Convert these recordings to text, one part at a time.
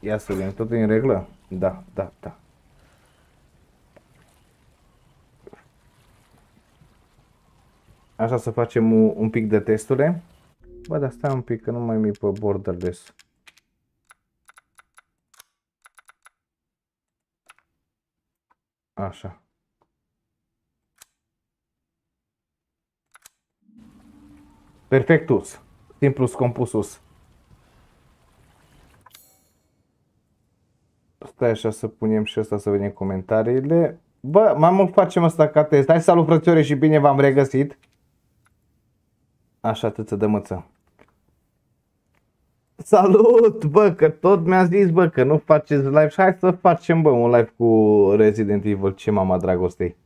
Ia să vedem, tot în regulă? Da, da, da. Așa să facem un pic de testule. Bă, dar stai un pic că nu mai mi pe borderless. Așa. Perfectus. Simplus compusus. Stai așa să punem și asta să vedem comentariile. Bă, mai mult facem asta ca test. Hai salut frățioare și bine v-am regăsit. Așa, atât să dămăță. Salut, bă, că tot mi-a zis, bă, că nu faceți live și hai să facem, bă, un live cu Resident Evil, ce mama dragostei.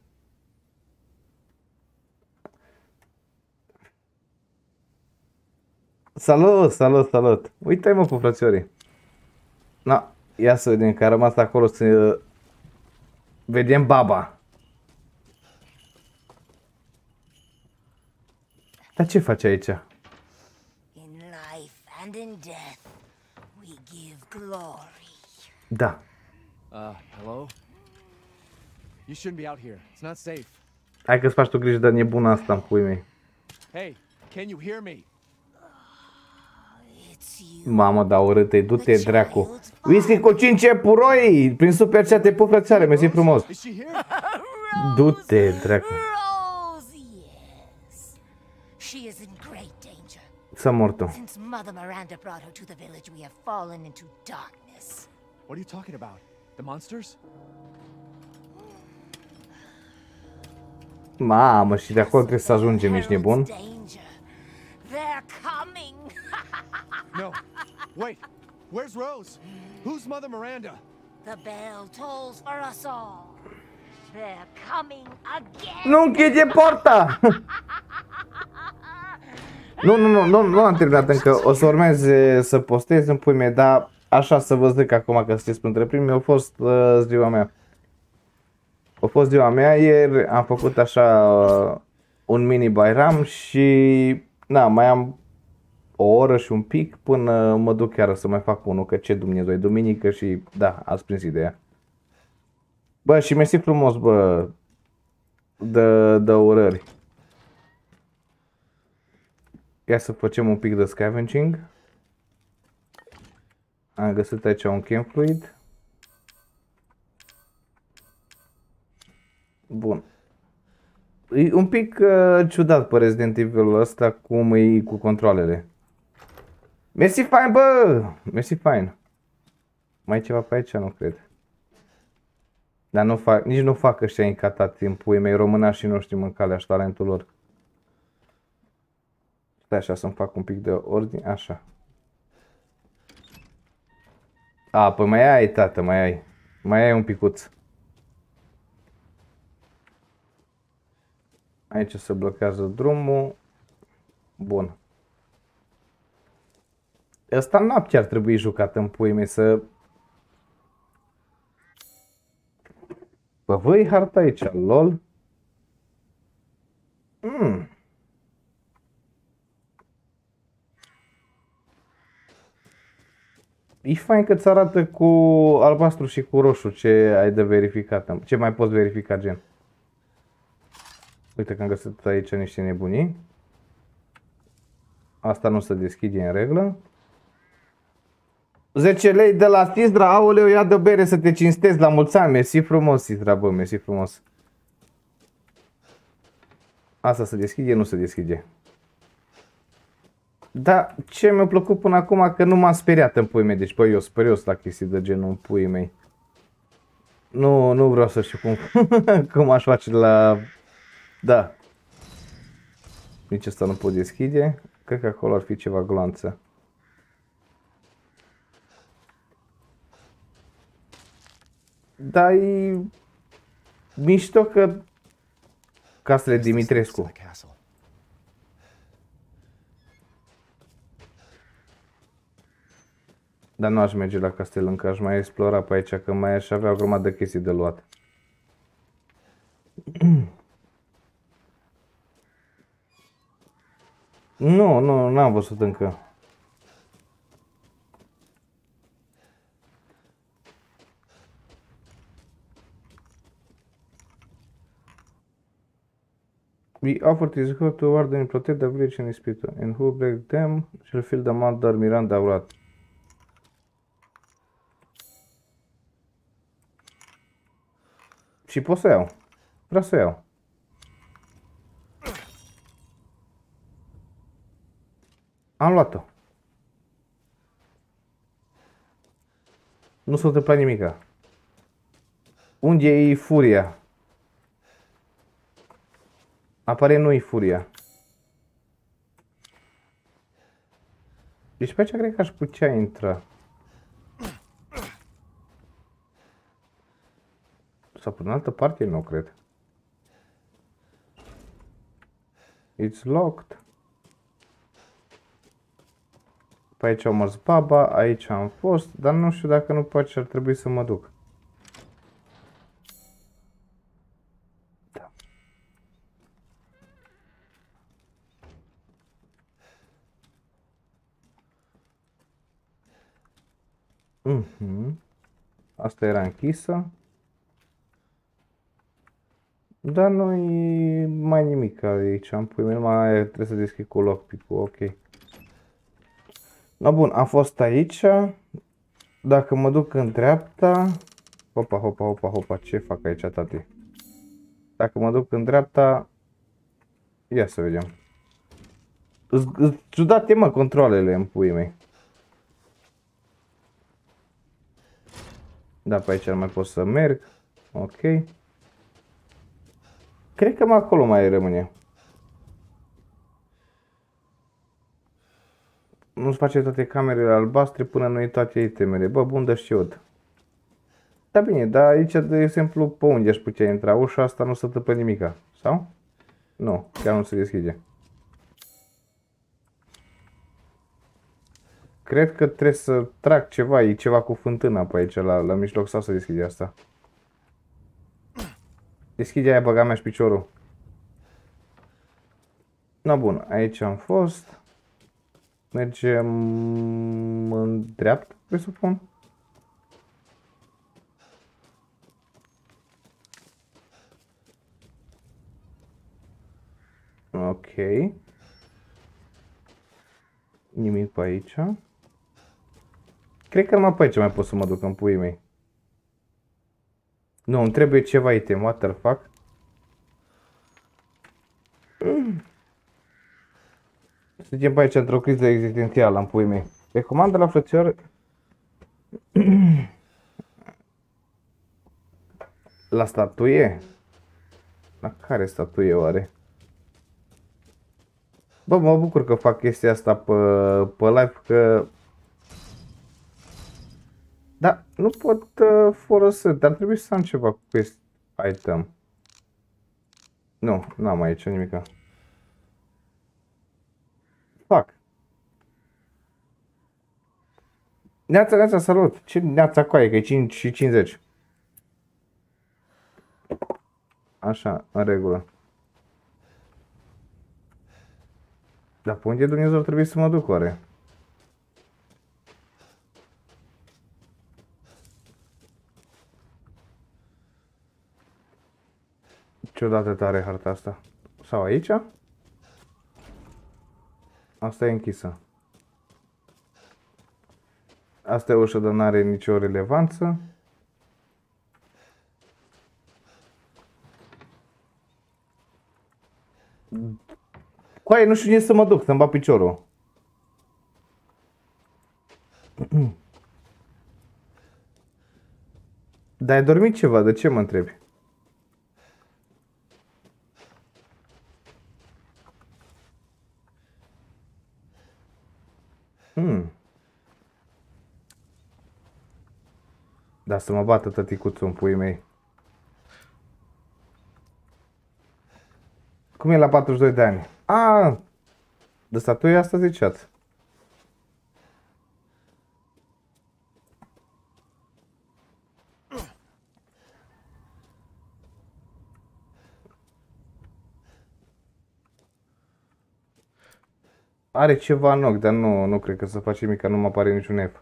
Salut, salut, salut. Uite-i mă cu frățiorii. Na, ia să vedem că a rămas acolo să vedem baba. Dar ce face aici? In life and in death, we give glory. Da. Uh, hello? You shouldn't be out here. It's not safe. Hai că-ți faci tu grijă de nebuna asta în pui mei. Hey, can you hear me? Mamă, da urâte, du-te dracu. Whisky cu 5 puroi, prin super chat te pup frățioare, mersi frumos. Du-te dracu. S-a morto. Since Mother Miranda brought her to the village, we have fallen into darkness. What are you talking about? The monsters? Mamă, și de acolo trebuie să ajungem, ești nebun? They're coming. No. Wait. Where's Rose? Who's Mother Miranda? The bell tolls for us all. They're coming again. Nu închide porta! Nu, nu, nu, nu, nu am terminat încă. O să urmeze să postez în pui mei, dar așa să vă zic acum că sunteți printre primii, a fost uh, ziua mea. A fost ziua mea, ieri am făcut așa uh, un mini Bayram și na, mai am o oră și un pic până mă duc chiar să mai fac unul, că ce Dumnezeu e duminică și da, ați prins ideea. Bă, și mersi frumos, bă, de, de urări. Ia să facem un pic de scavenging. Am găsit aici un camp fluid. Bun. E un pic uh, ciudat pe Resident Evil ăsta cum e cu controlele. Mersi fine, bă! Mersi fine. Mai e ceva pe aici? Nu cred. Dar nu fac, nici nu fac ăștia încatați în pui mei românașii noștri mâncalea și talentul lor. Stai așa să-mi fac un pic de ordine, așa. A, păi mai ai, tată, mai ai. Mai ai un picuț. Aici se blochează drumul. Bun. Ăsta noapte ar trebui jucat în pui mei să... Bă, voi harta aici, lol. Mm. E fain că ți arată cu albastru și cu roșu ce ai de verificat, ce mai poți verifica gen. Uite că am găsit aici niște nebunii. Asta nu se deschide în regulă. 10 lei de la Sizdra, aoleu, ia de bere să te cinstezi la mulți ani. Mersi frumos, Sizdra, bă, mersi frumos. Asta se deschide, nu se deschide. Dar ce mi-a plăcut până acum că nu m-am speriat în pui mei. Deci, băi, eu sperios la chestii de genul în pui mei. Nu, nu vreau să știu cum, cum aș face la... Da. Nici asta nu pot deschide. Cred că acolo ar fi ceva gloanță. Dar e mișto că casele Dimitrescu. Dar nu aș merge la castel încă, aș mai explora pe aici, că mai aș avea o grămadă de chestii de luat. Nu, nu, n-am văzut încă. We offer this hope to ward and protect the village and its people, and who break them shall feel the mother Miranda wrath. Și pot să iau. Vreau să iau. Am luat-o. Nu s-a întâmplat nimica. Unde e furia? Apare nu-i furia. Deci pe aceea cred că aș putea intra. Sau până altă parte nu cred. It's locked. Pe aici am mers baba, aici am fost, dar nu știu dacă nu poate ar trebui să mă duc. Da. Mhm. Asta era închisă. Dar nu e mai nimic aici, am pui mai trebuie să deschid cu lockpick-ul, ok. No, bun, am fost aici. Dacă mă duc în dreapta... Hopa, hopa, hopa, hopa, ce fac aici, tati? Dacă mă duc în dreapta... Ia să vedem. Ciudate, mă, controlele în puii mei. Da, pe aici nu mai pot să merg. Ok. Cred că mai acolo mai rămâne. nu-ți face toate camerele albastre până nu e toate itemele. Bă, bun de știut. Da bine, dar aici, de exemplu, pe unde aș putea intra? Ușa asta nu se întâmplă nimica, sau? Nu, chiar nu se deschide. Cred că trebuie să trag ceva, e ceva cu fântâna pe aici, la, la mijloc, sau să deschide asta? Deschide aia, băga mea și piciorul. Na bun, aici am fost. Mergem în dreapta, presupun. Ok. Nimic pe aici. Cred că numai pe aici mai pot să mă duc în puii mei. Nu, îmi trebuie ceva item, what the fuck? Mm. Suntem pe aici într-o criză existențială în puii mei. Recomandă la frățior la statuie? La care statuie oare? Bă, mă bucur că fac chestia asta pe, pe live, că... nu pot uh, folosi, dar trebuie să am ceva cu quest item. Nu, n-am aici nimica fac? Neața, neața, salut! Ce neața coaie, că e 5 și 50. Așa, în regulă. Dar pe unde Dumnezeu trebuie să mă duc oare? Ciudată tare harta asta. Sau aici? Asta e închisă. Asta e ușă de n-are nicio relevanță. Coaie, nu știu nici să mă duc, să-mi bat piciorul. Dar ai dormit ceva, de ce mă întrebi? Hmm. Da, să mă bată tăticuțul în puii mei. Cum e la 42 de ani? A, de statuie asta ziceați. are ceva în ochi, dar nu, nu cred că să face nimic, nu mă apare niciun F.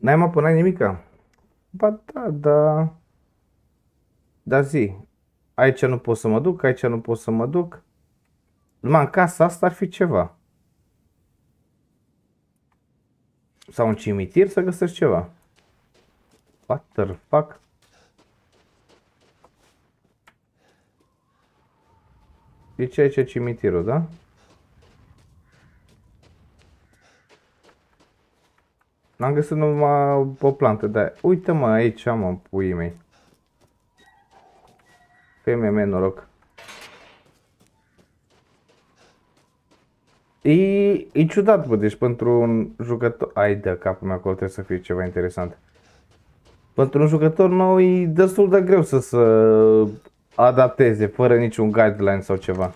N-ai mă până nimica? Ba da, da. Da zi. Aici nu pot să mă duc, aici nu pot să mă duc. Numai în casa asta ar fi ceva. Sau un cimitir să găsești ceva. What the fuck? Deci aici e cimitirul, da? N-am găsit numai o plantă, dar uite mă aici, mă, puii mei. PMM, noroc. E, e ciudat, bă, deci pentru un jucător... Ai de capul meu acolo trebuie să fie ceva interesant. Pentru un jucător nou e destul de greu să se adapteze fără niciun guideline sau ceva.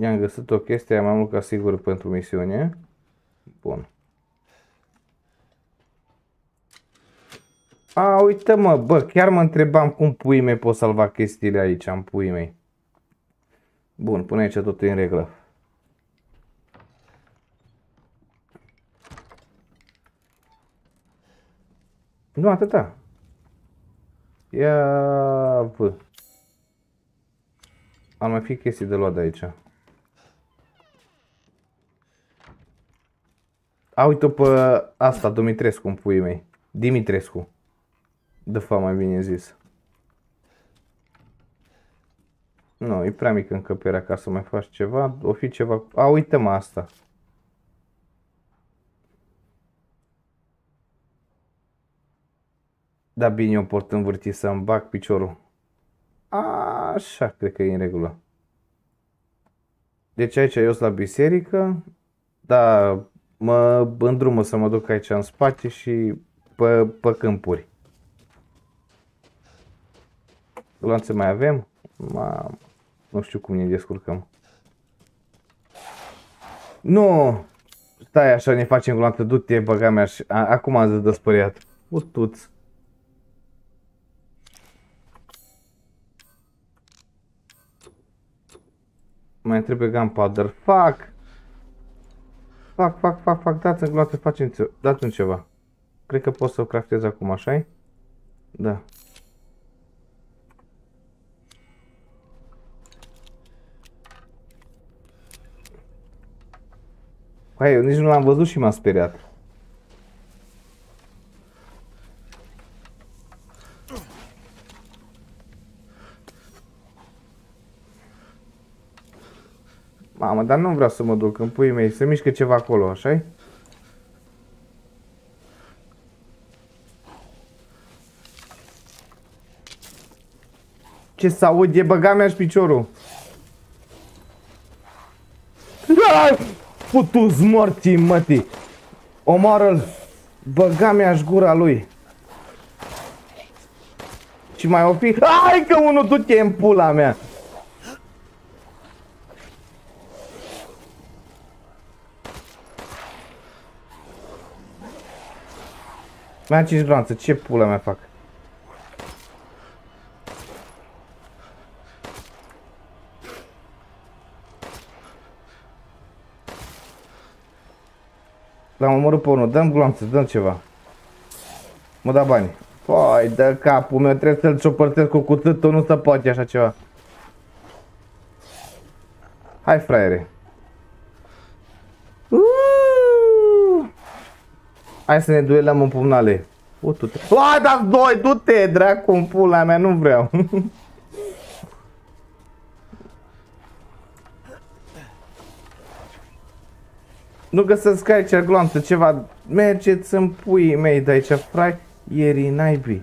I-am găsit o chestie mai mult ca sigur pentru misiune. Bun. A, uite mă, bă, chiar mă întrebam cum pui mei pot salva chestiile aici, am pui mei. Bun, pune aici totul în regulă. Nu atâta. Ia, bă. Ar mai fi chestii de luat de aici. A, uite pe asta, Dumitrescu, în puii mei. Dimitrescu. De fapt, mai bine zis. Nu, e prea mică încăperea ca să mai faci ceva. O fi ceva... A, uite-mă asta. Da, bine, eu port învârti să-mi bag piciorul. Așa, cred că e în regulă. Deci aici eu sunt la biserică. Da, mă îndrumă să mă duc aici în spate și pe, pe câmpuri. Lanțe mai avem? Ma, nu știu cum ne descurcăm. Nu! Stai așa, ne facem gloanță, du-te, băga mea și... Acum am zis de spăriat. Ustuț. Mai trebuie gunpowder. Fuck! Fac, fac, fac, fac, dați-mi gloanță, facem, dați-mi ceva. Cred că pot să o craftez acum, așa -i? Da. Hai, eu nici nu l-am văzut și m-am speriat. Mamă, dar nu vreau să mă duc în puii mei, se mișcă ceva acolo, așa -i? Ce să aud, e băga mea și piciorul. Putu-ți morții, mătii. Omoară-l. Băga mi-aș gura lui. Și mai o fi... Hai că unul du-te în pula mea. Mai am 5 glanțe, ce pula mea fac? L-am omorât pe unul, dăm glanțe, dăm ceva. Mă da bani. Păi, dă capul meu, trebuie să-l ciopărțesc cu cuțitul, nu se poate așa ceva. Hai, fraiere. Hai să ne duelăm în pumnale. Uite-te. Hai, dați doi, du-te, dracu, în pula mea, nu vreau. Nu găsesc aici gloanță, ceva. Mergeți în puii mei de aici, frai. Ieri naibii.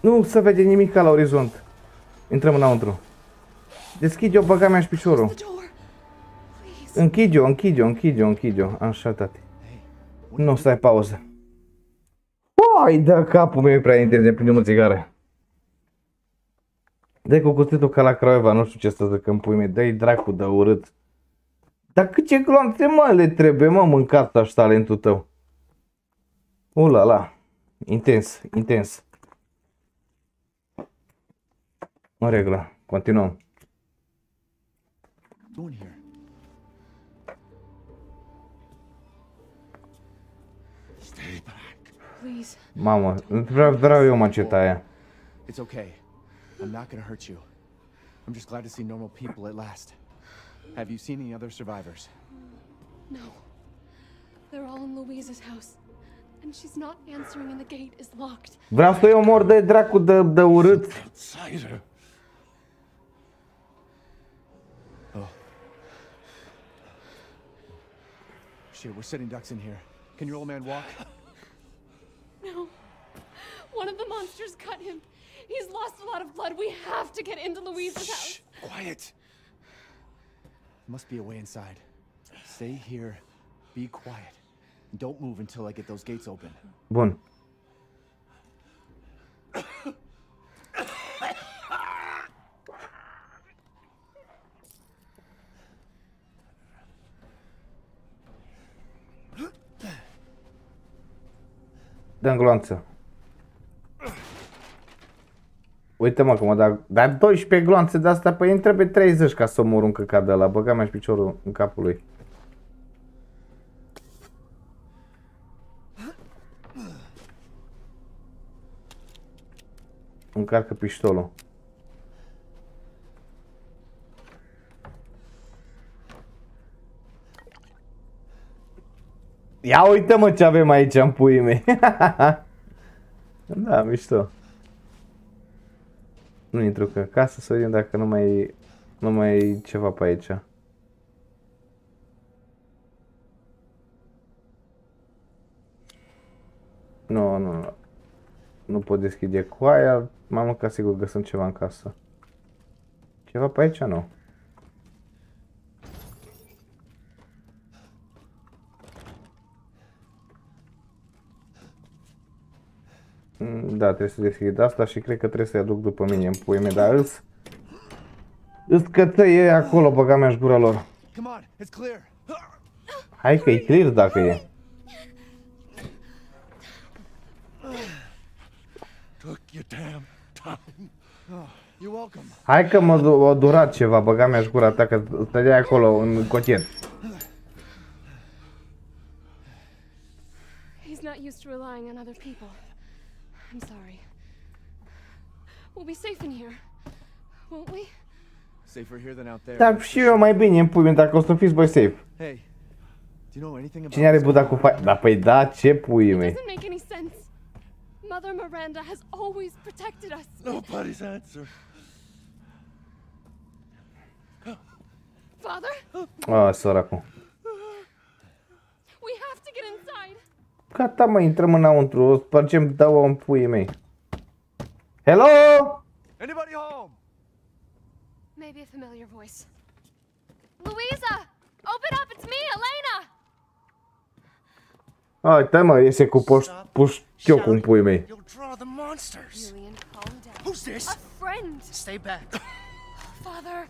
Nu se vede nimic la orizont. Intrăm înăuntru. Deschide-o, băga mea și piciorul. Închide-o, închide-o, închide-o, închide-o. Așa, tati. Nu, stai pauză. Oi, da capul meu e prea intens, prinde o țigară. Dă-i cu cuțitul ca la Craiova, nu știu ce să zic în pui mei, dă-i dracu de urât. Dar câte gloanțe mă le trebuie, mă, mâncat așa talentul tău? Ula la, intens, intens. În regulă, continuăm. Go in here. Please. Mamă, vreau, vreau eu maceta aia. It's okay. I'm not gonna hurt you. I'm just glad to see normal people at last. Have you seen any other survivors? No. They're all in Louise's house. And she's not answering and the gate is locked. Vreau să-i omor de dracu de, de urât. Outsider. Oh. Shit, we're sitting ducks in here. Can your old man walk? No. One of the monsters cut him. He's lost a lot of blood. We have to get into Louise's house. Quiet. Must be a way inside. Stay here. Be quiet. And don't move until I get those gates open. Bun. Dă-mi gloanță. Uite mă, că mă dau... Dar 12 gloanțe de asta, păi îmi trebuie 30 ca să mor un căcat de la. Băga mea și piciorul în capul lui. Încarcă piștolul. Ia uite mă ce avem aici în puii mei. da, mișto. Nu intru că acasă să vedem dacă nu mai, nu mai e ceva pe aici. Nu, nu, nu. Nu pot deschide cu aia. Mamă, ca sigur găsim ceva în casă. Ceva pe aici nu. Da, trebuie să deschid asta și cred că trebuie să-i aduc după mine în puii mei, dar îs... Îs cățăie acolo, băga mea gura lor. Come on, it's clear. Hai că e clear dacă e. Took your damn time. Oh, you're welcome. Hai că mă du- a durat ceva, băga mea gura ta, că stăteai acolo în cotier. He's not used to relying on other people. I'm sorry. We'll be safe in here, won't we? Safer here than out there. Dar și eu mai bine în pui mei, dacă o să fiți voi safe. Hey, do you know anything about Cine are this buda cu guy? fa... Da, păi da, ce pui It mei. doesn't make any sense. Mother Miranda has always protected us. Nobody's answer. Father, Ah, săracul. we have to get inside. Gata, mă, intrăm înăuntru, o spargem daua în puii mei. Hello? Anybody home? Maybe a familiar voice. Louisa, open up! It's me, Elena. Uite mă, iese cu puștiocul în puii mei. You'll draw the monsters. Julian, calm down. Who's this? A friend, Stay back. Father.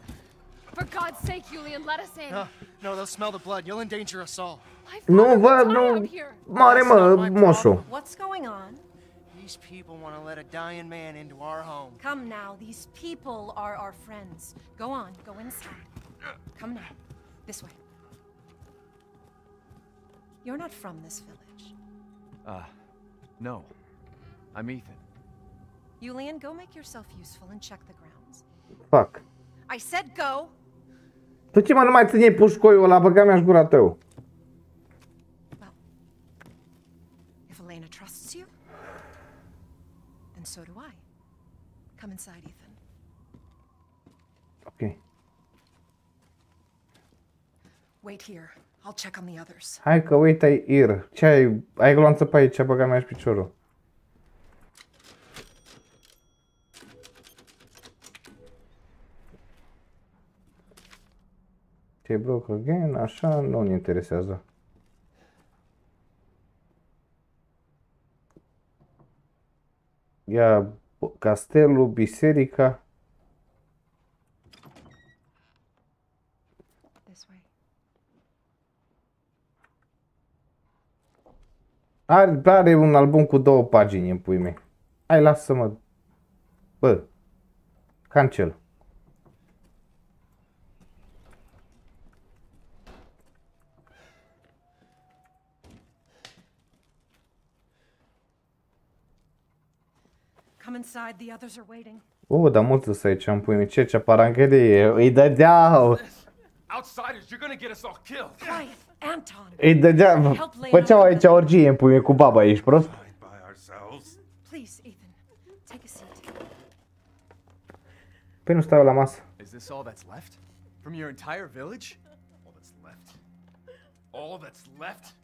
For God's sake, Julian, let us in. No, no, they'll smell the blood. You'll endanger us all. My Nu father vă, will die nu... out here. Mare mă, moșu. What's going on? These people want to let a dying man into our home. Come now, these people are our friends. Go on, go inside. Come now, this way. You're not from this village. Uh, no. I'm Ethan. Julian, go make yourself useful and check the grounds. Fuck. I said go! Tu ce mă, nu mai ține pușcoiul ăla, băga mea gura tău. Well, if Elena trusts you, then so do I. Come inside, Ethan. Ok. Wait here. I'll check on the others. Hai că uite ai ir. Ce ai? Ai gloanță pe aici, băga mea și piciorul. Ce broke again, așa, nu ne interesează. Ia castelul, biserica. This way. Are, are un album cu două pagini în pui mei. Hai, lasă-mă. Bă. Cancel. Come inside, the others are waiting. Uh, dar mulți sunt aici, am pui mei. Ce, ce paranghelie. Îi dădeau. Outsiders, you're gonna get us all killed. Quiet, Anton. Îi dădeau. Făceau aici orgie în pui cu baba, ești prost? By ourselves. Please, Ethan, take a seat. Păi nu stau la masă. Is this all that's left? From your entire village? All that's left. All that's left?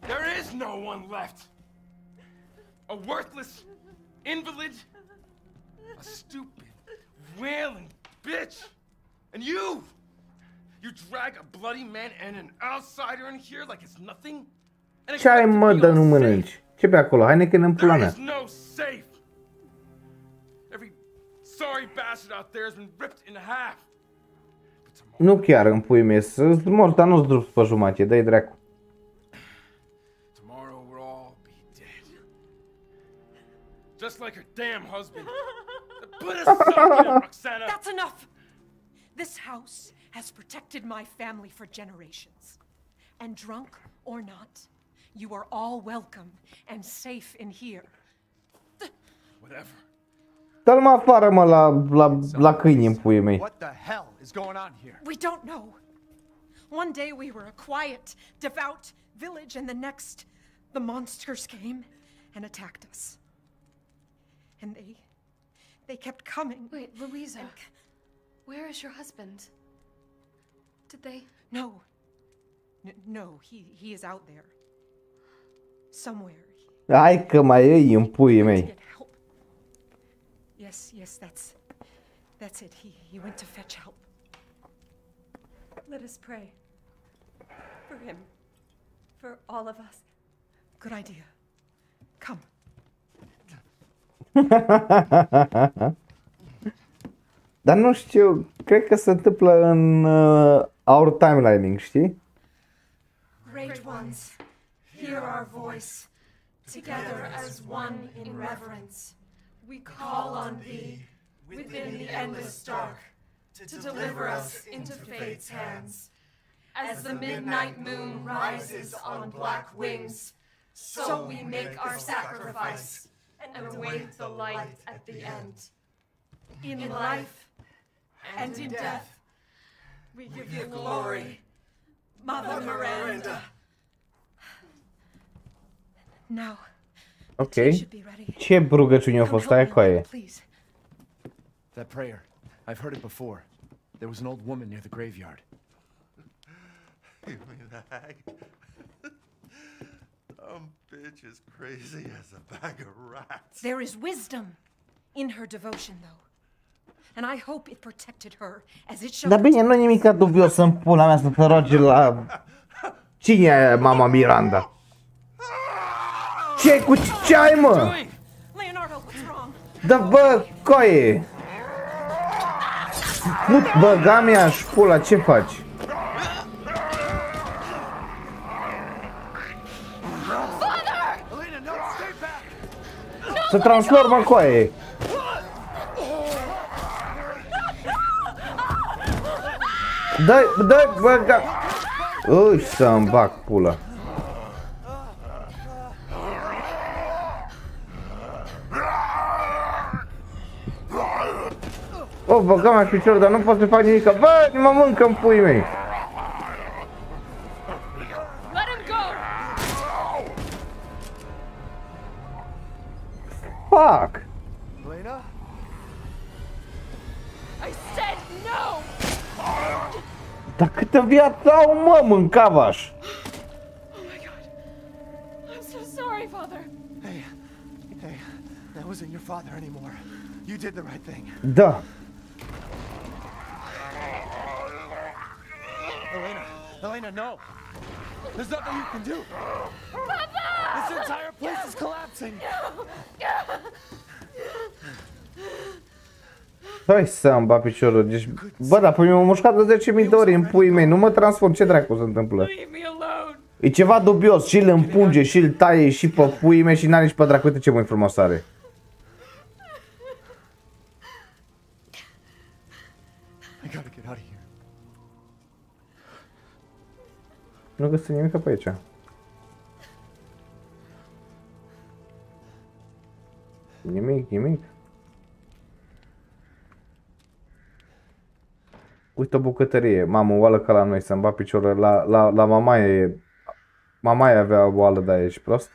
There is no one left! A worthless invalid? A stupid, wailing bitch! And you! You drag a bloody man and an outsider in here like it's nothing? And Ce ai expect to mă, be dar all nu safe? mănânci? Ce pe acolo? Hai ne în pula There mea. is no safe! Every sorry bastard out there has been ripped in half! But tomorrow, Nu chiar în pui mei. Sunt mort, dar nu-ți drup pe jumătate. Dă-i dracu. Just like her damn husband. Put a sock in Roxana! That's enough! This house has protected my family for generations. And drunk or not, you are all welcome and safe in here. Whatever. Dă-l mă afară, mă, la, la, la câini în pui mei. What the hell is going on here? We don't know. One day we were a quiet, devout village, and the next, the monsters came and attacked us. And they. they kept coming. Wait, Louisa. Where is your husband? Did they? No. N- no, he, he is out there. Somewhere. Hai că mai e în pui He went to mei. help. Yes, yes, that's. That's it. He, he went to fetch help. Let us pray. For him. For all of us. Good idea. Come. Dar nu știu, cred că se întâmplă în uh, our timelining, știi? Great ones, hear our voice. Together as one in reverence, we call on thee within the endless dark to deliver us into fate's hands. As the midnight moon rises on black wings, so we make our sacrifice and await the light at the end. In life and in death, we give you glory, Mother Miranda. Now, Ok. tea should be ready. Ce rugăciune a Come fost help aia cu aia? Please. That prayer. I've heard it before. There was an old woman near the graveyard. You mean the hag? Dumb bitch is crazy as a bag of rats. There is wisdom in her devotion, though. And I hope it protected her as it shall. Dar bine, nu nimic dubios în pula mea să te rogi la... Cine e mama Miranda? ce cu ce ai, mă? Doing? Leonardo, what's wrong? Da bă, coaie! Put băga mea și pula, ce faci? Se transformă în coaie! Dă, dă, băga... Uși să-mi bag pula. O, băga mea picior, dar nu pot să fac nimic. Bă, mă mâncă în pui mei. Dar câtă viață au, mă, mâncavaș? Oh my god. I'm so sorry, Father. Hey, hey, that wasn't your father anymore. You did the right thing. Da. Elena, Elena, no! There's nothing you can do! This entire place is collapsing! Hai să-mi bag piciorul, deci... Bă, dar păi mi-am mușcat de 10.000 de ori în pui mei, nu mă transform, ce dracu se întâmplă? E ceva dubios, și îl împunge, și îl taie, și pe pui mei, și n-are nici pe dracu, uite ce mai frumos are. Nu găsesc nimic pe aici. Nimic, nimic. Uite o bucătărie. Mamă, oală ca la noi, să-mi bat piciorul. La, la, la mamaie, mamaie avea oală de aia, ești prost?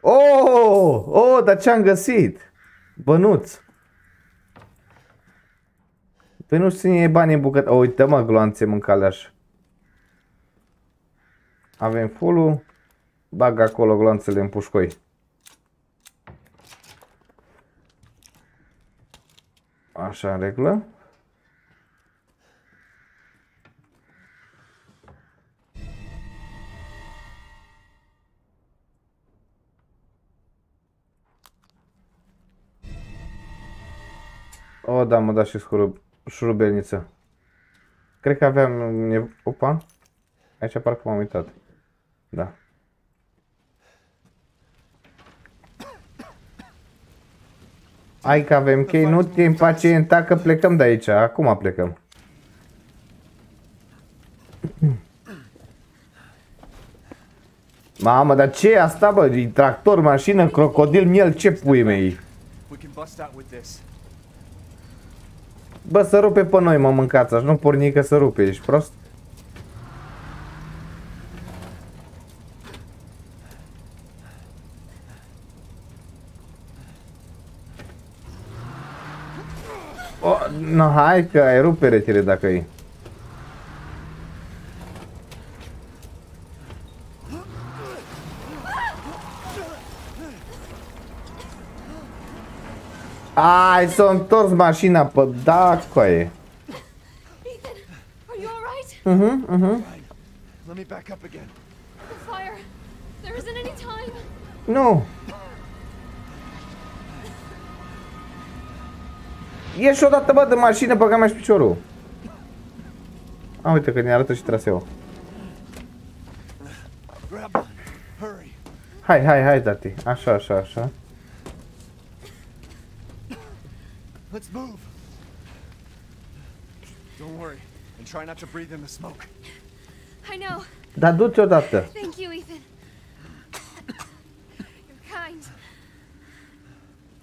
Oh, oh, dar ce-am găsit? Bănuț. Păi nu ține bani în bucătărie. Oh, uite mă, gloanțe mâncaleaș. Avem full Bag acolo gloanțele în pușcoi. Așa, în regulă. O, da, mă da și scurub, șurubelniță. Cred că aveam... nevo- Opa. Aici parcă m-am uitat. Da. Hai că avem chei, nu timp pacienta că plecăm de aici. Acum plecăm. Mamă, dar ce e asta, bă? E tractor, mașină, crocodil, miel, ce pui mei? We can bust out with this. Bă, să rupe pe noi, mă mâncați, aș nu porni că să rupe, ești prost? O, no, hai că ai rupt peretele dacă e. Ai, s-a întors mașina pe da, coaie. Ethan, are you alright? Mhm, mhm. Let me back up again. The fire. There isn't any time. Nu. Ieși odată, bă, de mașină, băga mea și piciorul. A, uite că ne arată și traseul. Grab on. Hurry. Hai, hai, hai, tati. Așa, așa, așa. Let's move. Don't worry. And try not to breathe in the smoke. I know. Dar du-te odată. Thank you, Ethan. You're kind.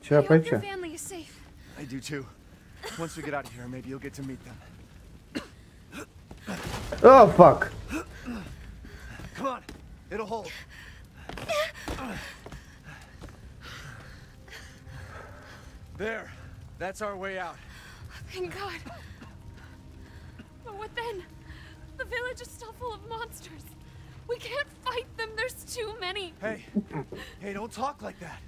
Ceva I pe hope aici? your family is safe. I do too. Once we get out of here, maybe you'll get to meet them. Oh, fuck. Come on. It'll hold. There. That's our way out. Thank God. But what then? The village is still full of monsters. We can't fight them. There's too many. Hey. Hey, don't talk like that.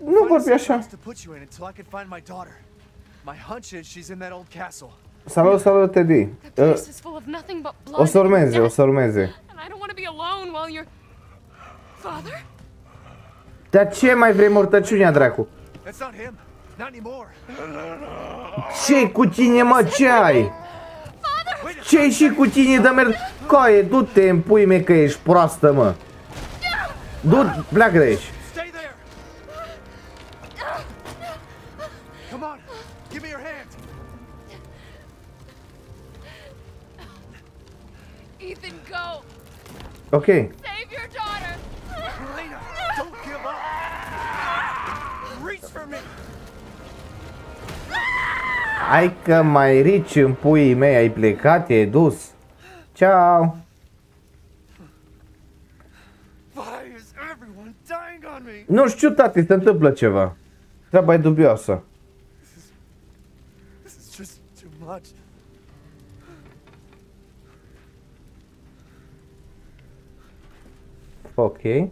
Nu Find us vorbi something așa. else to put you in until I can find my daughter. My hunch is she's in that old castle. Salut, salut, Teddy. That Uh, place is full of nothing but blood. o să urmeze, o death, să urmeze. And I don't want to be alone while you're. Father? Dar ce mai vrei mortăciunea, dracu? That's not him. Not anymore. ce cu tine, mă? Ce ai? ce și cu tine de merg? Coaie, du-te în pui mei că ești proastă, mă. Du, pleacă de aici. Stay Hai că mai rici în puii mei, ai plecat, te-ai dus. Ciao. Why is everyone dying on me? Nu știu, tati, se întâmplă ceva. Treaba e dubioasă. This is just too much. Ok.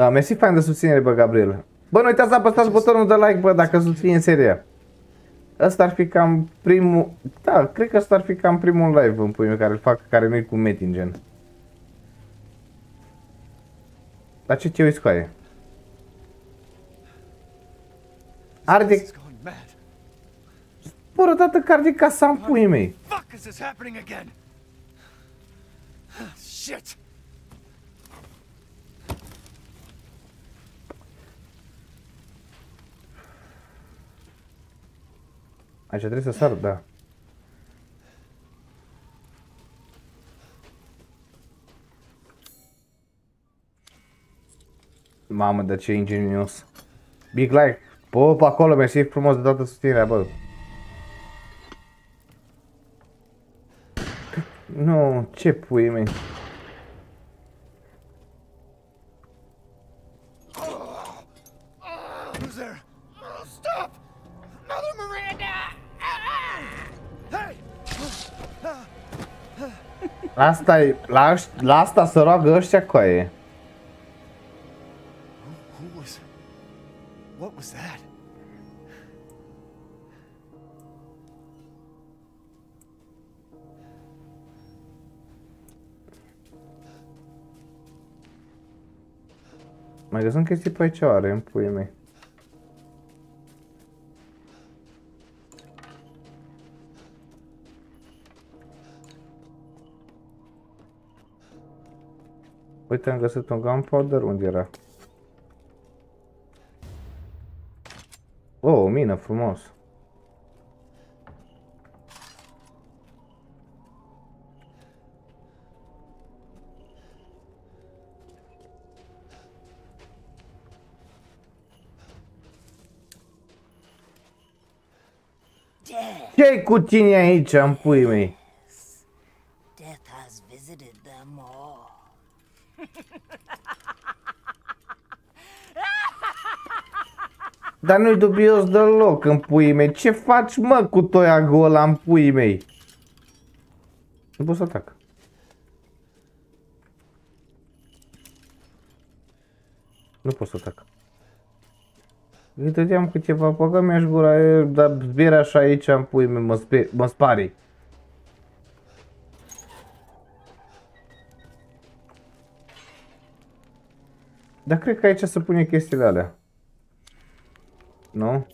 Da, mersi fain de susținere, bă, Gabriel. Bă, nu uitați să apăsați butonul de like, bă, dacă susțineți seria. Ăsta ar fi cam primul... Da, cred că ăsta ar fi cam primul live în puiul care îl fac, care nu-i cu Mettingen. La ce te uiți cu aia? Arde... This is going mad. Bă, odată că arde casa în puii mei. Fuck is this happening again? Shit. Aici trebuie să sar, da. Mamă, de ce ingenios. Big like. Bă, pe acolo, mersi frumos de toată susținerea, bă. Nu, ce pui mei. Who's there? stop! Asta e, la, aș- la asta să roagă ăștia coaie. Who was... What was that? Mai găsim chestii pe aici, oare, în puii mei. Uite, am găsit un gunpowder, unde era? Oh, o mină, frumos. ce cu tine aici, în puii mei? Death has visited them all. Dar nu-i dubios deloc în puii mei. Ce faci, mă, cu toiagul ăla în puii mei? Nu pot să atac. Nu pot să atac. Îi dădeam câteva, băgă mi-aș gura, e, dar zbieri așa aici în puii mei, mă, spe, mă spari. Dar cred că aici se pune chestiile alea. Nu?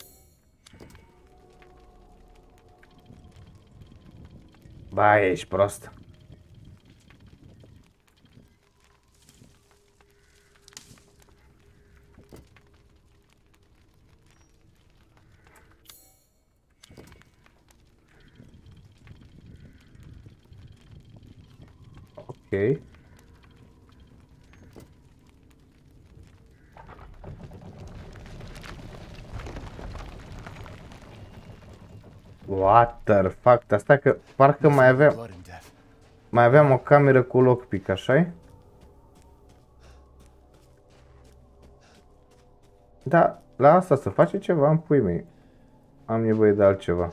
Ba, ești prost. Ok. What the fuck? Asta că parcă mai aveam, Blood and death. mai aveam o cameră cu lockpick, așa -i? Da, la asta să face ceva în pui mei. Am nevoie de altceva.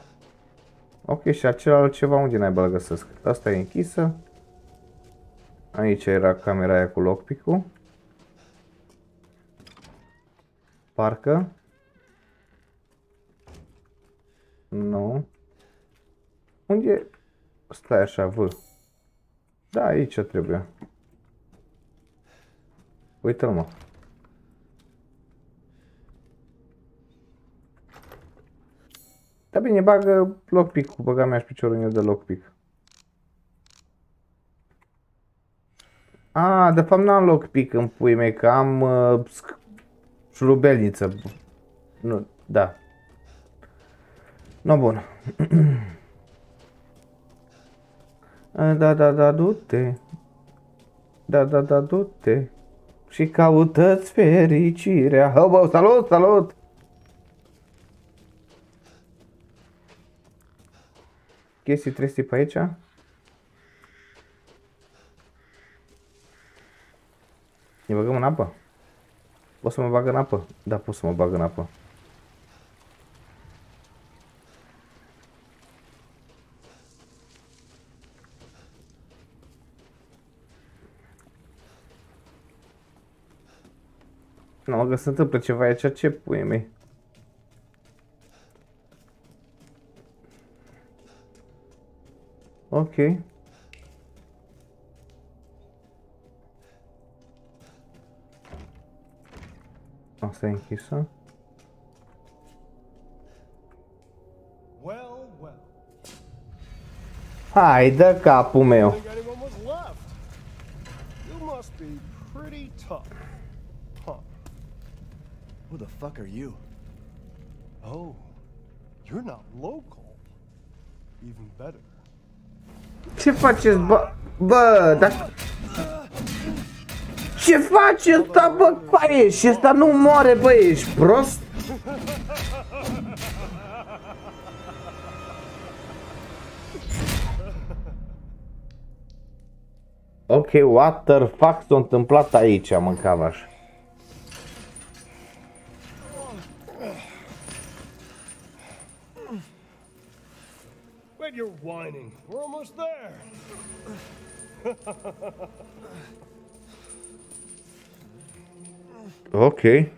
Ok, și acel altceva unde n-ai găsesc? Asta e închisă. Aici era camera aia cu lockpick-ul. Parcă. Unde e? Stai așa, vă. Da, aici trebuie. Uite-l, mă. Da bine, bagă lockpick-ul, băga mea și piciorul în el de lockpick. A, de fapt n-am lockpick în pui mei, că am uh, sc- șurubelniță. Nu, da. No, bun. A, da, da, da, du-te. Da, da, da, du-te. Și caută-ți fericirea. Hă, bă, salut, salut! Chestii trestii pe aici? Ne băgăm în apă? Pot să mă bag în apă? Da, pot să mă bag în apă. Că se întâmplă ceva aici, ce pui mei? Ok. Asta e închisă. Hai, dă capul meu. Fuck are you? Oh, you're not local. even better. Ce faceți, bă? Bă, dar... Ce face ăsta, bă, coaie? Și ăsta nu moare, bă, ești prost? Ok, what the fuck s-a întâmplat aici, mâncavaș? Wait, you're whining. We're almost there. Ok.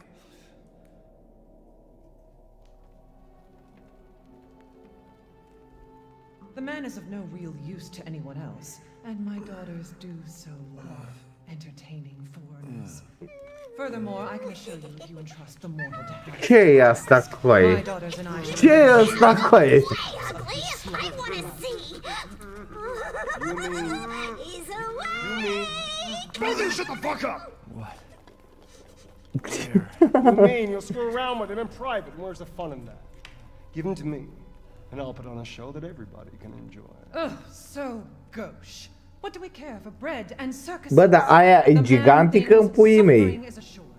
The man is of no real use to anyone else, and my daughters do so love entertaining foreigners. Mm. Furthermore, I can assure you if you entrust the mortal to have Ce asta, my coaie? daughters and I shall Ce asta, coaie? I want to see. He's away. Brother, shut the fuck up! What? you mean you'll screw around with him in private? Where's the fun in that? Give him to me, and I'll put on a show that everybody can enjoy. Ugh, so gauche. What do we care for bread and circus? Bă, dar aia e gigantică în puii mei.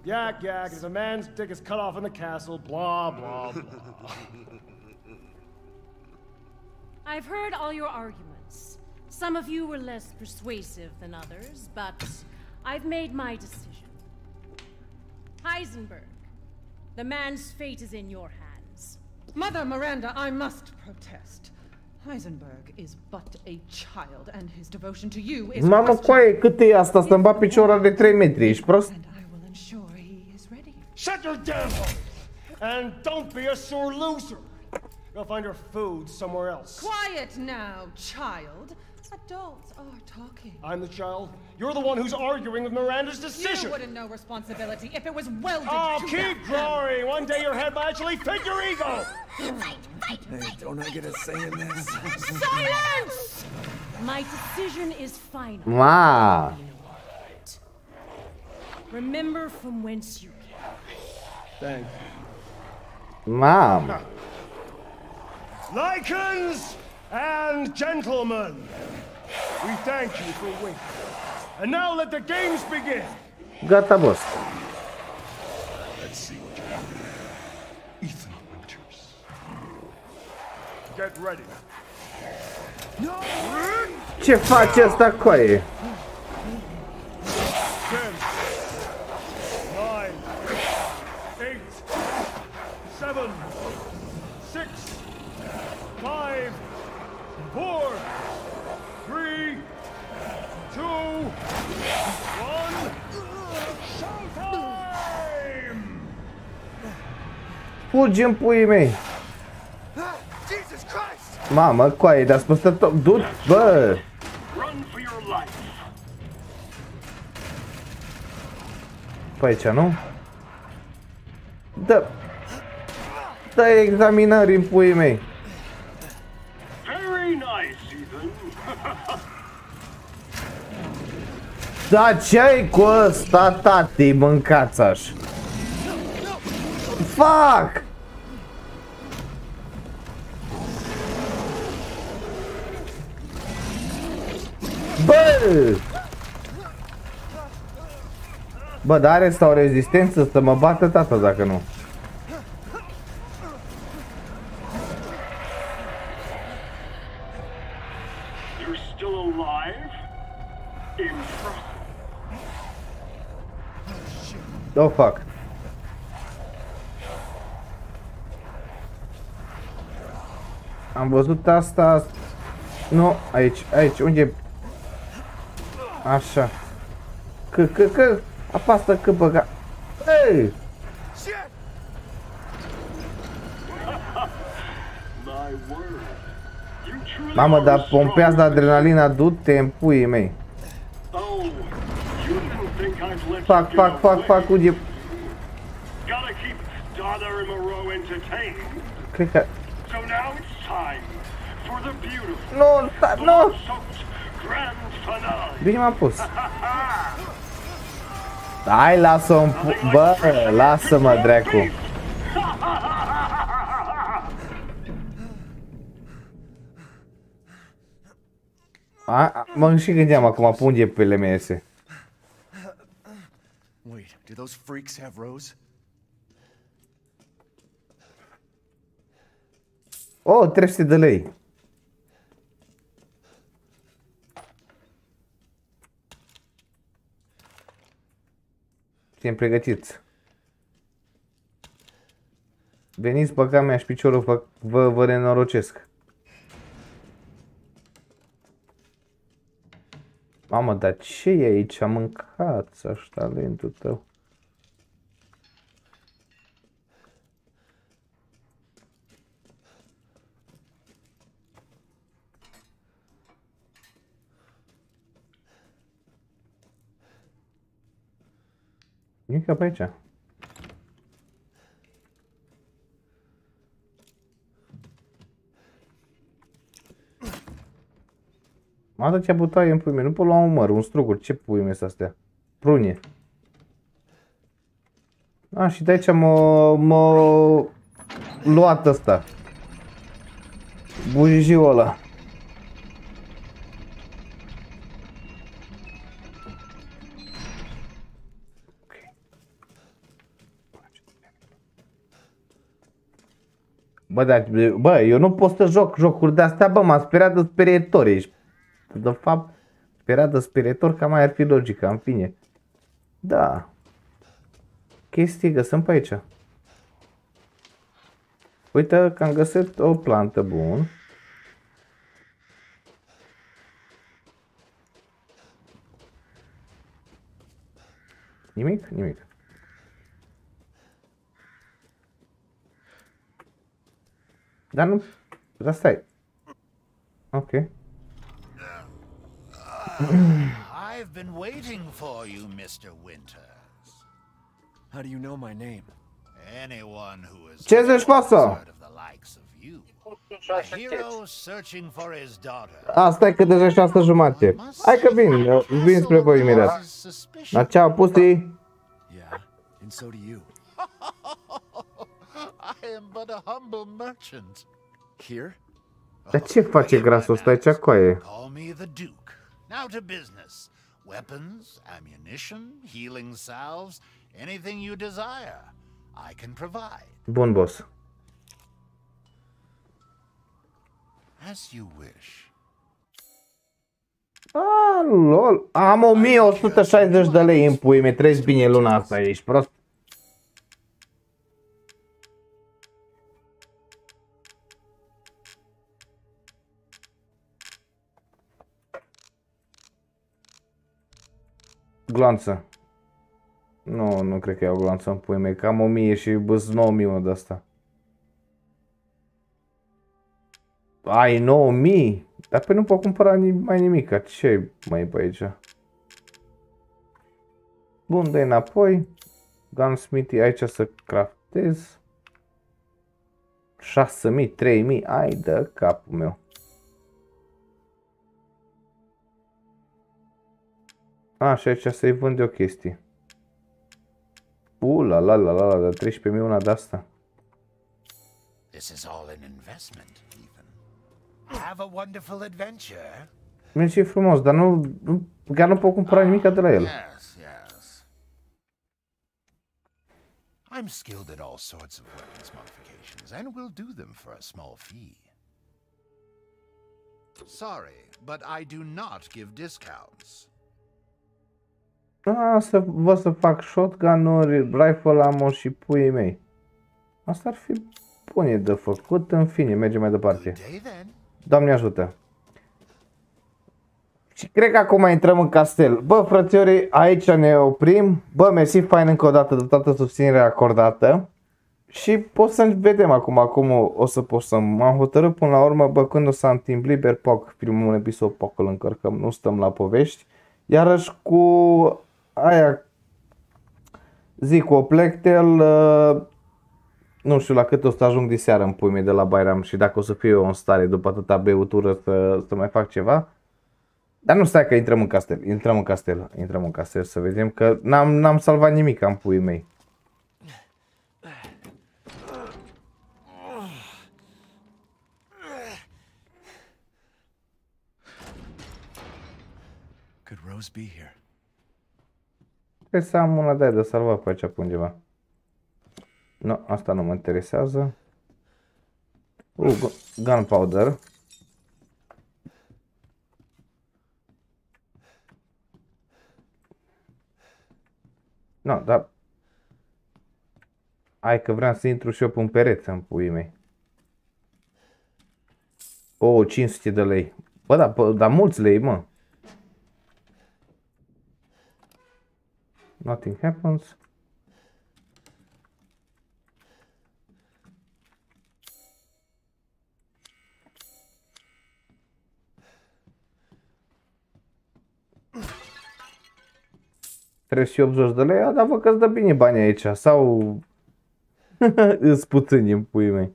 Yak yak, as a man's dick is cut off in the castle, blah blah blah. I've heard all your arguments. Some of you were less persuasive than others, but I've made my decision. Heisenberg, the man's fate is in your hands. Mother Miranda, I must protest. Heisenberg is but a child, and his devotion to you is Mamă, questionable. coaie, cât e asta? Să-mi bat piciorul de 3 metri, ești prost? Shut your damn hole! And don't be a sore loser! Go find your food somewhere else. Quiet now, child. Adults oh, are talking. I'm the child. You're the one who's arguing with Miranda's decision. You wouldn't know responsibility if it was welded Oh, to keep that glory! One day your head might actually fit your ego! Hey, don't I get a say in this? Silence! My decision is final. Ma. Remember from whence you came. Thank Mom. Lycans and gentlemen, we thank you for waiting. And now let the games begin. Boss. Let's see what you do. Ethan Winters. Get ready. No! Ce face asta, Fugi în puii mei. Jesus Christ! Mamă, coaie, dar spus să tot... Du, bă! Run for your life! Pe aici, nu? Da. Da examinări în puii mei. Very nice, Ethan. Da, ce ai cu ăsta, tati, mâncați-aș? Fuck! Bă, dar are sau rezistență să mă bată tata dacă nu. You're still alive? Impressive. Oh, fuck. Am văzut asta... Nu, aici, aici, unde e? Așa. C, c, c, apasă C băga. Ei! My word. You truly Mamă, are dar a strong pompează adrenalina, du-te în puii mei. Oh, you didn't think I'd let Fac, you fac, get fac, away. fac, unde e? Gotta keep Donna and Moreau entertained. Cred că... So now it's time for the beautiful, Nu, sta, nu! blood-soaked grand finale. Bine m-am pus. Hai, lasă-o în Bă, lasă-mă, dracu. A, a, mă și gândeam acum, pe pe ele. Wait, do those freaks have rose? Oh, 300 de lei. Suntem pregătiți. Veniți, băga mea și piciorul, vă, vă, vă nenorocesc. Mamă, dar ce e aici? Am mâncat așa talentul tău. Nimic pe aici. Mă dat ce butaie în pui nu pot lua un măr, un strugur, ce pui mi astea? Prunie. A, și de aici mă, mă luat ăsta. Bujijiul ăla. Bă, dar, bă, eu nu pot să joc jocuri de astea, bă, m-am speriat de sperietori. Ești, de fapt, speriat de sperietori, cam mai ar fi logica, în fine. Da. Chestii găsăm pe aici. Uite că am găsit o plantă bun. Nimic? Nimic. Dar nu... Dar stai. Ok. I've been waiting for you, Mr. Winters. How do you know my name? Anyone who has Ce zici, pasă? heard of the likes of you. A hero searching for his daughter. A, stai că deja și asta jumate. Hai că vin, vin spre voi imediat. La ceau, pussy. Yeah, and so do you. I am but a humble merchant. Here? Dar ce face grasul ăsta aici, coaie? Call me the Duke. Now to business. Weapons, ammunition, healing salves, anything you desire, I can provide. Bun, boss. As you wish. A, lol. Am 1160 de lei în pui, mi treci bine luna asta, ești prost? Gloanță. Nu, nu cred că iau gloanță în pui mei, cam 1000 și băs 9000 de asta. Ai 9000? Dar pe nu pot cumpăra ni mai nimic. Ce mai e pe aici? Bun, dă înapoi. Gunsmithy aici să craftez. 6000, 3000, ai de capul meu. A, și aici să-i vând o chestie. Ula, la, la, la, la, la, 13.000 una de asta. This is all an investment, Ethan. Have a wonderful adventure. Merge frumos, dar nu, nu, chiar nu pot cumpăra nimic de la el. Yes, yes. I'm skilled at all sorts of weapons modifications, and will do them for a small fee. Sorry, but I do not give discounts. A, să vă să fac shotgun-uri, rifle ammo și puii mei. Asta ar fi bune de făcut, în fine, mergem mai departe. Doamne ajută. Și cred că acum intrăm în castel. Bă, frățiori, aici ne oprim. Bă, mersi fain încă o dată de toată susținerea acordată. Și pot să vedem acum, acum o, o să pot să m-am hotărât până la urmă, bă, când o să am timp liber, poc, filmăm un episod, poc îl încărcăm, nu stăm la povești. Iarăși cu aia, zic, cu o plectel, uh, nu știu la cât o să ajung de seară în pui mei de la Bayram și dacă o să fiu eu în stare după atâta beutură să, să mai fac ceva. Dar nu stai că intrăm în castel, intrăm în castel, intrăm în castel să vedem că n-am, n-am salvat nimic în puii mei. Rose be here? Trebuie să am una de aia de salvat pe aici pe undeva. Nu, asta nu mă interesează. Uh, gu- gunpowder. Nu, dar... Hai că vreau să intru și eu pe un perete în puii mei. O, oh, 500 de lei. Bă, da, bă, dar mulți lei, mă. Nothing happens. Trebuie și 80 de lei, a, dar văd că-ți dă bine bani aici, sau îți puțini în puii mei.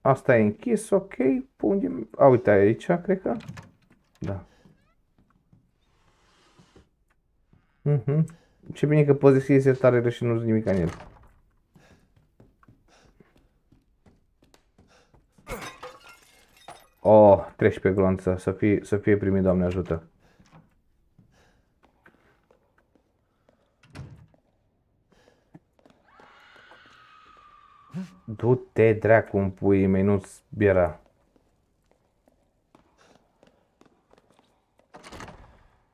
Asta e închis, ok, unde... A, uite aici, cred că. Da. Mhm. Ce bine că poți deschide setare și nu-ți nimic în el. Oh, treci pe glonță, să fie, să fie primit, Doamne ajută. Du-te dracu în puii mei, nu-ți biera.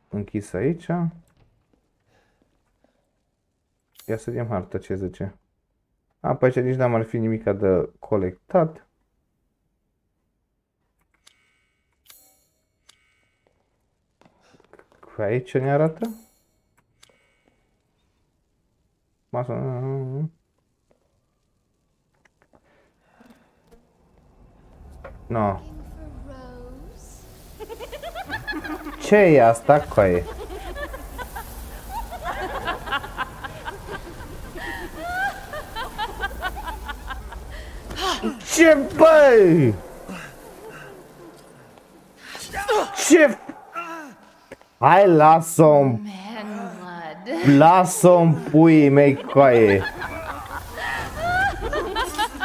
Închis aici. Ia să vedem harta ce zice. A, pe aici nici n-am ar fi nimic de colectat. Aici ne arată? Masa... No. Ce e asta, coaie? Ce băi? Ce? Hai, lasă-o Lasă-o puii mei, coaie.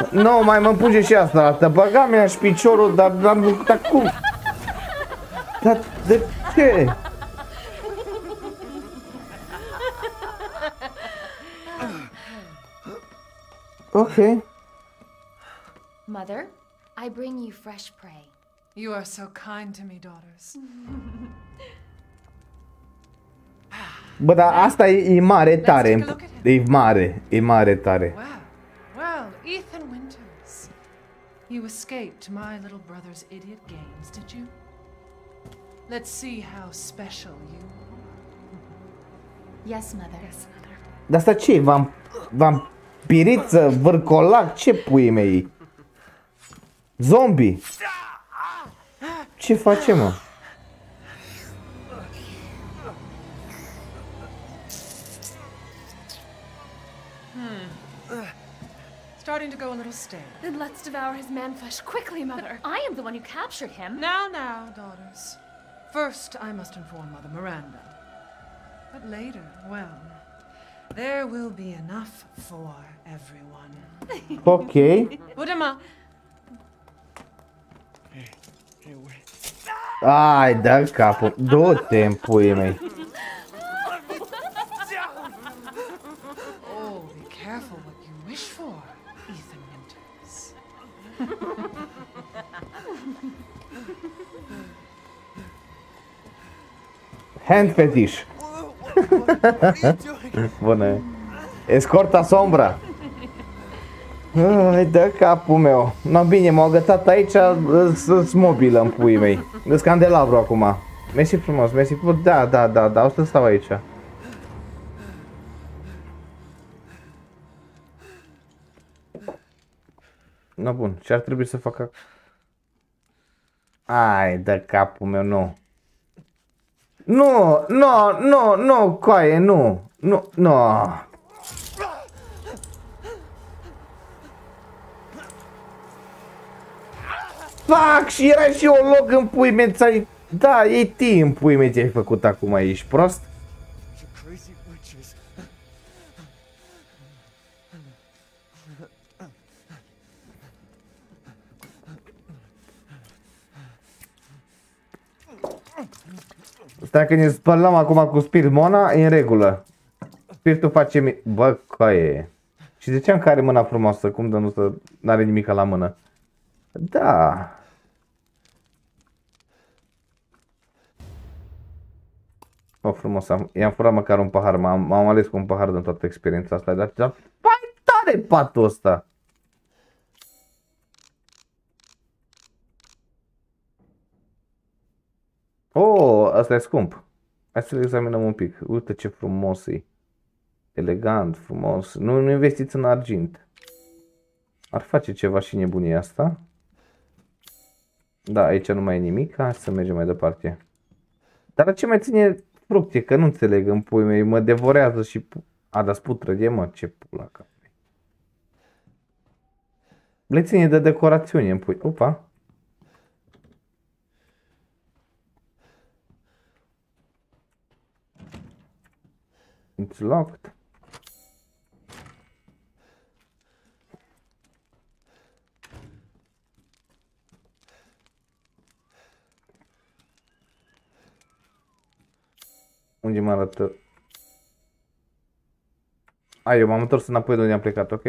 Nu, mai mă punge și asta, te băga mea și piciorul, dar, dar, dar cum? Dar de ce? Ok. Mother, I bring you fresh prey. You are so kind to me, daughters. Bă, dar asta e, e mare tare. E mare, e mare tare. Well, well, Ethan Winters. You escaped my little brother's idiot games, did you? Let's see how special you Yes, mother. Yes, mother. Dar asta ce e? Vam, vampiriță, vârcolac? Ce pui mei? Zombie? Ce face, mă? Hmm. Starting to go a little stale. Then let's devour his man flesh quickly, Mother. I am the one who captured him. Now, now, daughters. First, I must inform Mother Miranda. But later, well, there will be enough for everyone. Ok. Put what you wish for, Ethan Winters. Hand fetish. Bună. Escorta sombra. Ai, dă capul meu. No, bine, m-au gătat aici, sunt mobilă în puii mei. Îs candelabru acum. Mersi frumos, mersi frumos. Da, da, da, da, o să stau aici. No, bun. Ce ar trebui să facă? Ai, dă capul meu, nu. Nu, nu, nu, nu, coaie, nu. Nu, nu. Fac și era și o loc în pui mei, ți-ai... Da, e timp, pui mei, ți-ai făcut acum, ești prost? Crazy witches. Stai că ne spălăm acum cu spirit Mona, e în regulă. Spiritul face mi... Bă, coaie. Și ziceam că are mâna frumoasă, cum de nu să... N-are nimic la mână. Da. O, frumos, am, i-am furat măcar un pahar, m-am, m-am ales cu un pahar din toată experiența asta, dar, dar mai tare patul ăsta. Oh, asta e scump. Hai să-l examinăm un pic. Uite ce frumos e. Elegant, frumos. Nu, nu investiți în argint. Ar face ceva și nebunia asta. Da, aici nu mai e nimic. Hai să mergem mai departe. Dar ce mai ține fructe? Că nu înțeleg în pui mei. Mă devorează și... A, dar sputră de mă, ce pula ca. Le ține de decorațiune în pui. Opa. It's locked. Unde mă arată? A, eu m-am întors înapoi de unde am plecat, ok?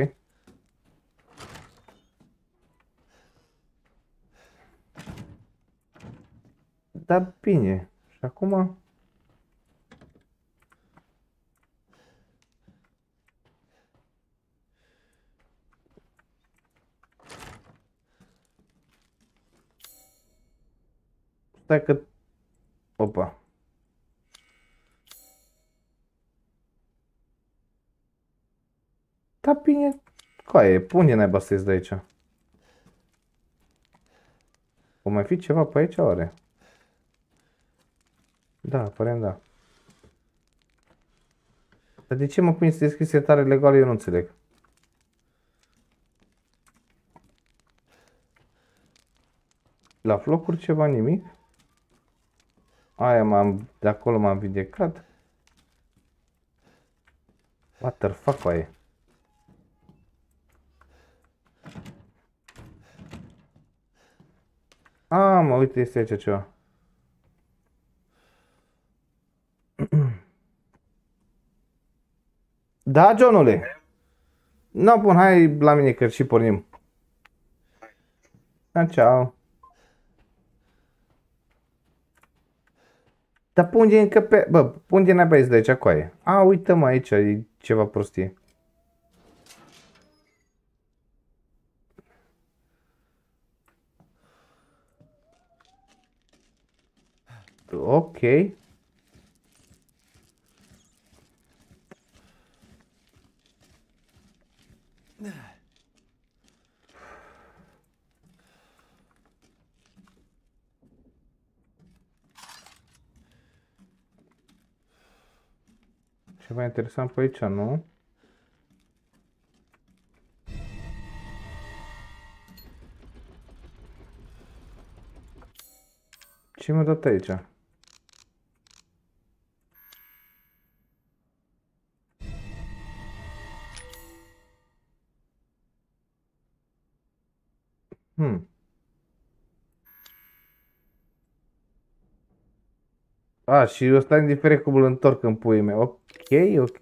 Da, bine. Și acum... Stai că... Opa. Da bine, coaie, pune naiba să de aici. O mai fi ceva pe aici, oare? Da, aparent da. Dar de ce mă pui să deschid setare legală, eu nu înțeleg. La flocuri ceva, nimic? Aia m-am, de acolo m-am vindecat. What the fuck, aia? A, mă, uite, este aici ceva. Da, Johnule. No, bun, hai la mine că și pornim. Da, ceau. Dar punge încă pe... Bă, punge n-ai de aici coaie. A, uită-mă aici, e ceva prostie. Ok. Ceva interesant pe aici, nu? Ce mi-a dat aici? Hmm. A, și ăsta indiferent cum îl întorc în puii mei. Ok, ok.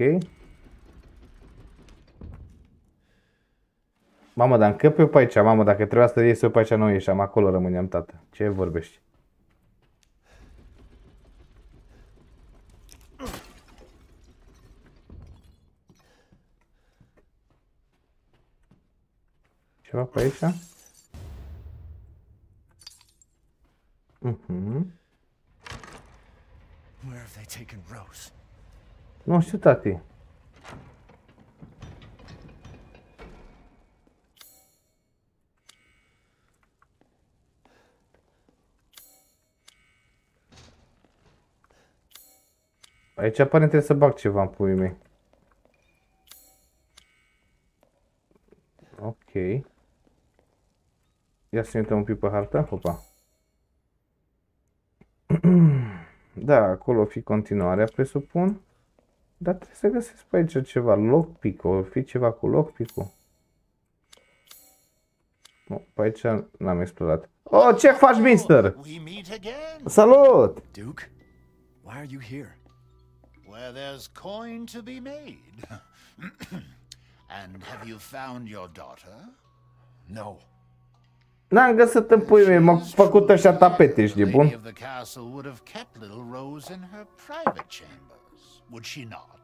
Mamă, dar încăp eu pe aici, mamă, dacă trebuia să ies eu pe aici, nu ieșeam, acolo rămâneam, tată. Ce vorbești? Ceva pe aici? Mhm. Where have they taken Rose? Nu știu, tati. Aici apare trebuie să bag ceva în puii mei. Ok. Ia să ne uităm un pic pe hartă. Hopa. Da, acolo o fi continuarea, presupun. Dar trebuie să găsesc pe aici ceva, lockpick o fi ceva cu lockpick-ul. Nu, pe aici n-am explorat. Oh, ce faci, mister? Salut! Duke? Why are you here? Where there's coin to be made. and have you found your daughter? No. N-am găsit în pui mei, m-au făcut ăștia tapete, știi, Lady bun? of the castle would have kept little Rose in her private chambers, would she not?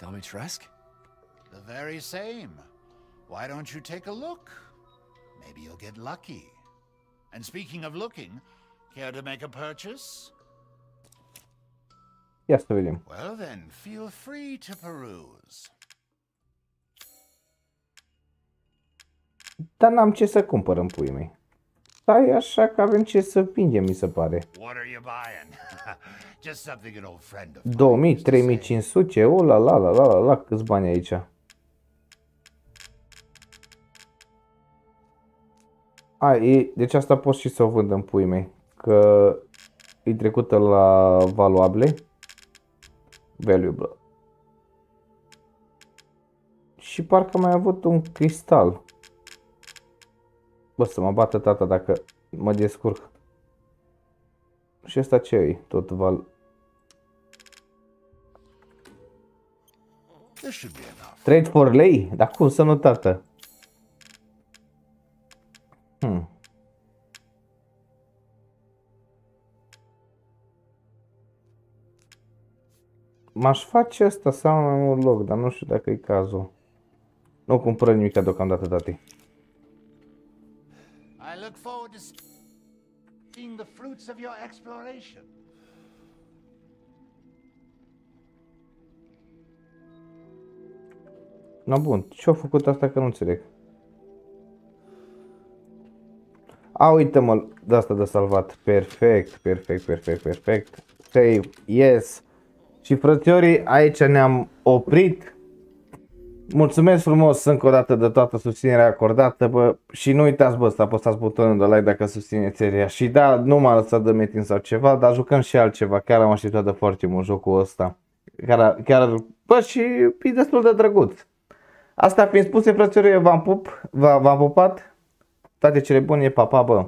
Domitresk? The very same. Why don't you take a look? Maybe you'll get lucky. And speaking of looking, care to make a purchase? Ia să vedem. Well then, feel free to peruse. Dar n-am ce să cumpăr în pui mei. Stai așa că avem ce să vindem, mi se pare. What are you buying? Just something an old friend of 2000, 3500, o la la la la la la, câți bani aici? A, e, deci asta pot și să o vând în pui mei. Că e trecută la valuable. Valuable. Și parcă mai avut un cristal. Bă, să mă bată tata dacă mă descurc. Și asta ce e? Tot val... This should be enough. Trade for lei? Dar cum să nu, tată? Hmm. M-aș face asta să am mai mult loc, dar nu știu dacă e cazul. Nu cumpără nimic deocamdată, tati. I look forward to seeing the fruits of your exploration. Na bun, ce-a făcut asta că nu înțeleg. A, uite-mă, de asta de salvat. Perfect, perfect, perfect, perfect. Save, yes. Și frățiorii, aici ne-am oprit. Mulțumesc frumos încă o dată de toată susținerea acordată, bă. Și nu uitați, bă, să apăsați butonul de like dacă susțineți seria. Și da, nu m-a lăsat de meeting sau ceva, dar jucăm și altceva. Chiar am așteptat de foarte mult jocul ăsta. Chiar, chiar bă, și e destul de drăguț. Asta fiind spuse, frățiorii, v-am pup, v-am pupat. Toate cele bune, pa, pa, bă.